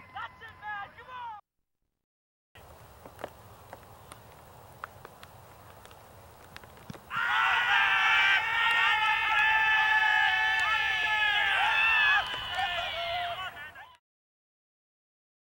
That's it.